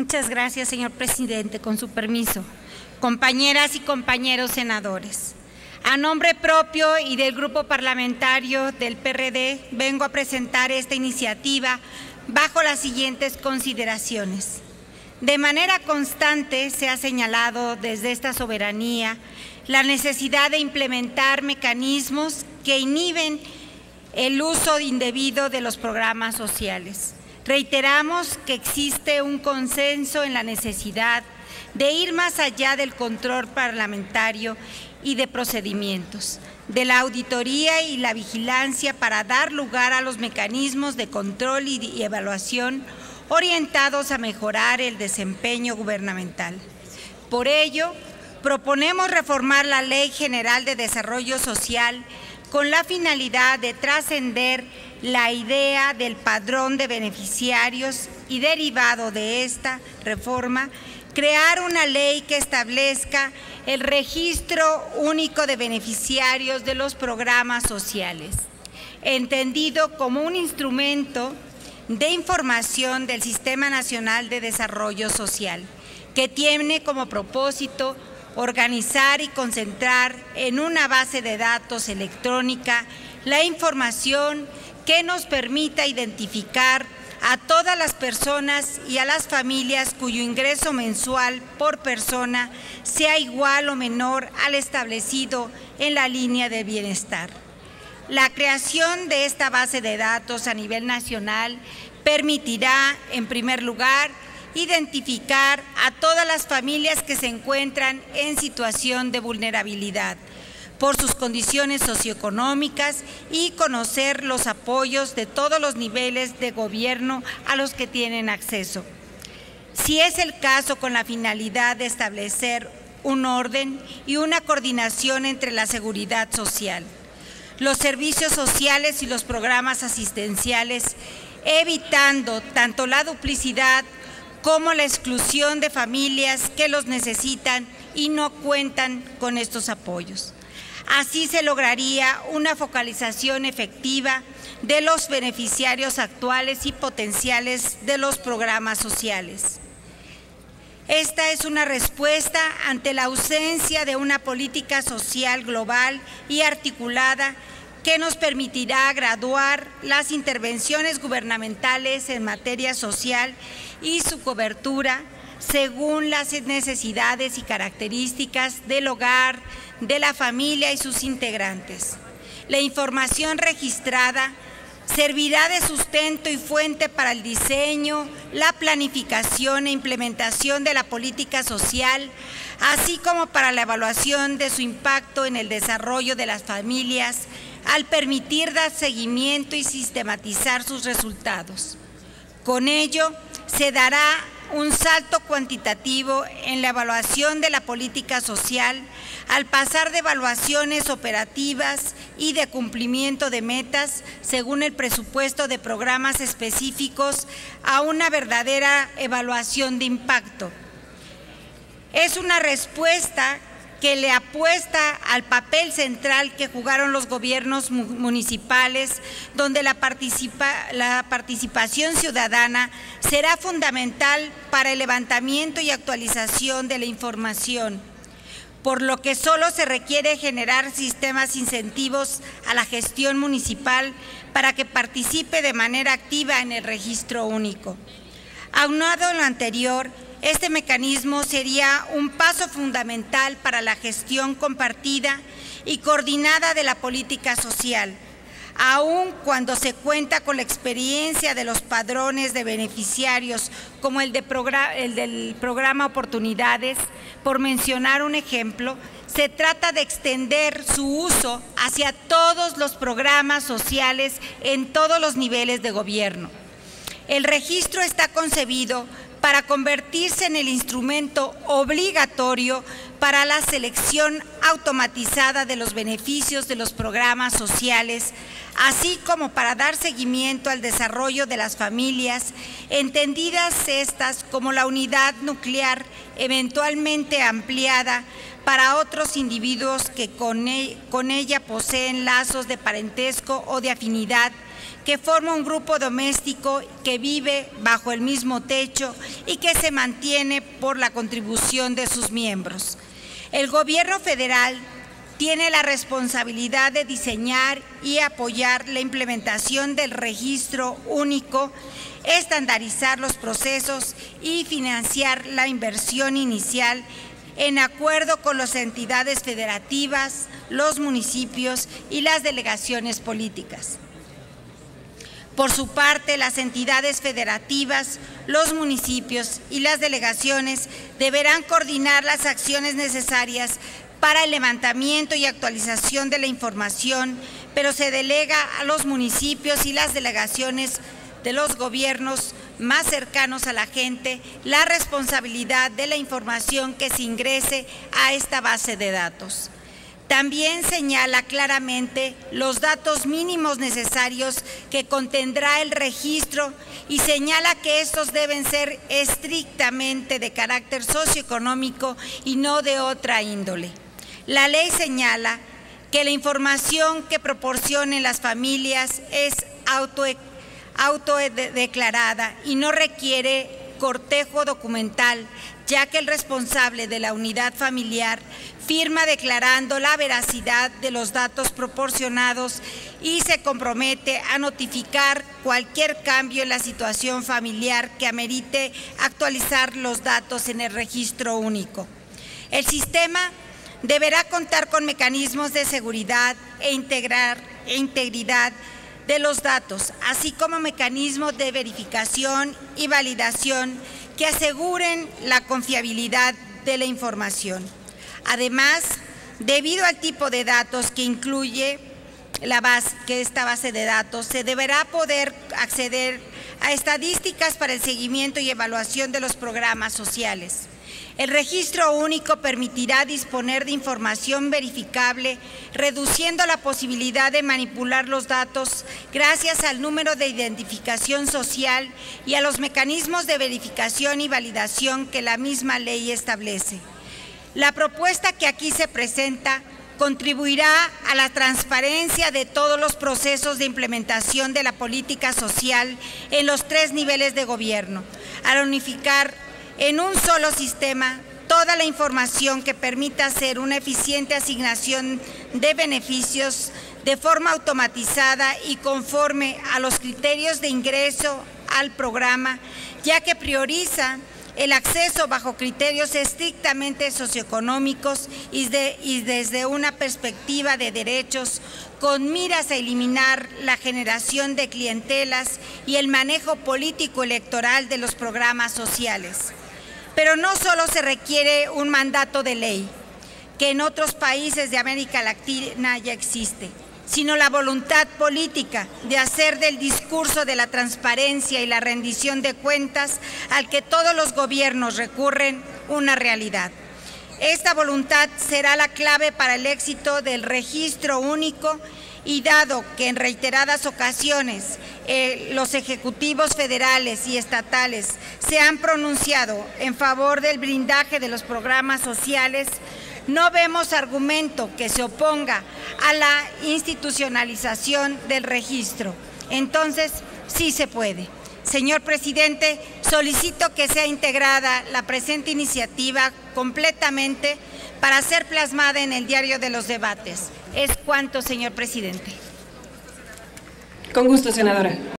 Muchas gracias, señor presidente. Con su permiso. Compañeras y compañeros senadores, a nombre propio y del grupo parlamentario del PRD, vengo a presentar esta iniciativa bajo las siguientes consideraciones. De manera constante se ha señalado desde esta soberanía la necesidad de implementar mecanismos que inhiben el uso indebido de los programas sociales. Reiteramos que existe un consenso en la necesidad de ir más allá del control parlamentario y de procedimientos, de la auditoría y la vigilancia para dar lugar a los mecanismos de control y evaluación orientados a mejorar el desempeño gubernamental. Por ello, proponemos reformar la Ley General de Desarrollo Social con la finalidad de trascender la idea del padrón de beneficiarios y derivado de esta reforma, crear una ley que establezca el registro único de beneficiarios de los programas sociales, entendido como un instrumento de información del Sistema Nacional de Desarrollo Social, que tiene como propósito organizar y concentrar en una base de datos electrónica la información que nos permita identificar a todas las personas y a las familias cuyo ingreso mensual por persona sea igual o menor al establecido en la línea de bienestar. La creación de esta base de datos a nivel nacional permitirá, en primer lugar, identificar a todas las familias que se encuentran en situación de vulnerabilidad por sus condiciones socioeconómicas y conocer los apoyos de todos los niveles de gobierno a los que tienen acceso. Si es el caso con la finalidad de establecer un orden y una coordinación entre la seguridad social, los servicios sociales y los programas asistenciales, evitando tanto la duplicidad como la exclusión de familias que los necesitan y no cuentan con estos apoyos. Así se lograría una focalización efectiva de los beneficiarios actuales y potenciales de los programas sociales. Esta es una respuesta ante la ausencia de una política social global y articulada que nos permitirá graduar las intervenciones gubernamentales en materia social y su cobertura según las necesidades y características del hogar, de la familia y sus integrantes. La información registrada servirá de sustento y fuente para el diseño, la planificación e implementación de la política social, así como para la evaluación de su impacto en el desarrollo de las familias, al permitir dar seguimiento y sistematizar sus resultados. Con ello, se dará un salto cuantitativo en la evaluación de la política social al pasar de evaluaciones operativas y de cumplimiento de metas según el presupuesto de programas específicos a una verdadera evaluación de impacto. Es una respuesta que le apuesta al papel central que jugaron los gobiernos municipales, donde la, la, participación ciudadana será fundamental para el levantamiento y actualización de la información, por lo que solo se requiere generar sistemas incentivos a la gestión municipal para que participe de manera activa en el registro único. Aunado a lo anterior, este mecanismo sería un paso fundamental para la gestión compartida y coordinada de la política social, aun cuando se cuenta con la experiencia de los padrones de beneficiarios como el, el del programa Oportunidades, por mencionar un ejemplo, se trata de extender su uso hacia todos los programas sociales en todos los niveles de gobierno. El registro está concebido para convertirse en el instrumento obligatorio para la selección automatizada de los beneficios de los programas sociales, así como para dar seguimiento al desarrollo de las familias, entendidas estas como la unidad nuclear eventualmente ampliada para otros individuos que con, e, ella poseen lazos de parentesco o de afinidad que forma un grupo doméstico que vive bajo el mismo techo y que se mantiene por la contribución de sus miembros. El gobierno federal tiene la responsabilidad de diseñar y apoyar la implementación del registro único, estandarizar los procesos y financiar la inversión inicial en acuerdo con las entidades federativas, los municipios y las delegaciones políticas. Por su parte, las entidades federativas, los municipios y las delegaciones deberán coordinar las acciones necesarias para el levantamiento y actualización de la información, pero se delega a los municipios y las delegaciones de los gobiernos más cercanos a la gente la responsabilidad de la información que se ingrese a esta base de datos. También señala claramente los datos mínimos necesarios que contendrá el registro y señala que estos deben ser estrictamente de carácter socioeconómico y no de otra índole. La ley señala que la información que proporcionen las familias es autodeclarada y no requiere cortejo documental, ya que el responsable de la unidad familiar firma declarando la veracidad de los datos proporcionados y se compromete a notificar cualquier cambio en la situación familiar que amerite actualizar los datos en el registro único. El sistema deberá contar con mecanismos de seguridad e, e integridad de los datos, así como mecanismos de verificación y validación que aseguren la confiabilidad de la información. Además, debido al tipo de datos que incluye la que esta base de datos, se deberá poder acceder a estadísticas para el seguimiento y evaluación de los programas sociales. El registro único permitirá disponer de información verificable, reduciendo la posibilidad de manipular los datos gracias al número de identificación social y a los mecanismos de verificación y validación que la misma ley establece. La propuesta que aquí se presenta contribuirá a la transparencia de todos los procesos de implementación de la política social en los tres niveles de gobierno, al unificar en un solo sistema toda la información que permita hacer una eficiente asignación de beneficios de forma automatizada y conforme a los criterios de ingreso al programa, ya que prioriza el acceso bajo criterios estrictamente socioeconómicos y, desde una perspectiva de derechos con miras a eliminar la generación de clientelas y el manejo político electoral de los programas sociales. Pero no solo se requiere un mandato de ley, que en otros países de América Latina ya existe sino la voluntad política de hacer del discurso de la transparencia y la rendición de cuentas al que todos los gobiernos recurren una realidad. Esta voluntad será la clave para el éxito del registro único y dado que en reiteradas ocasiones eh, los ejecutivos federales y estatales se han pronunciado en favor del blindaje de los programas sociales, no vemos argumento que se oponga a la institucionalización del registro. Entonces, sí se puede. Señor presidente, solicito que sea integrada la presente iniciativa completamente para ser plasmada en el diario de los debates. Es cuanto, señor presidente. Con gusto, senadora.